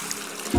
Yeah.